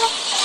はい。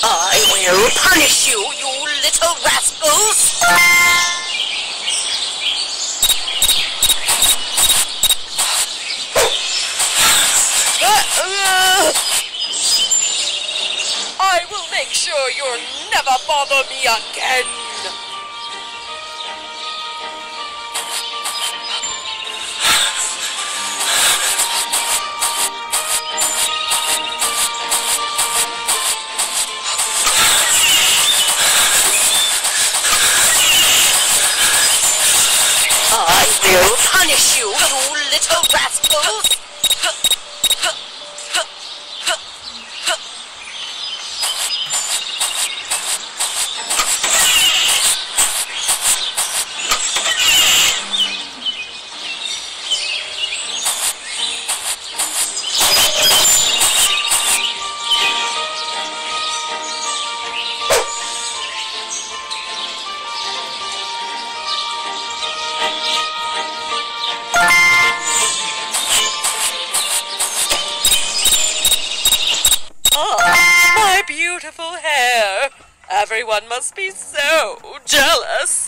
I will punish you, you little rascals! I will make sure you'll never bother me again. Little rascals. Everyone must be so jealous.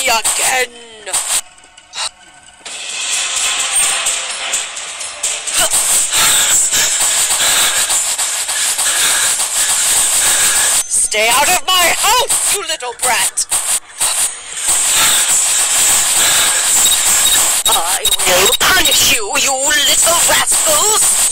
Me again! Stay out of my house, you little brat! I will punish you, you little rascals!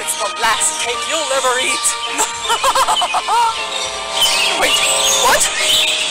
It's the last cake you'll ever eat. Wait, what?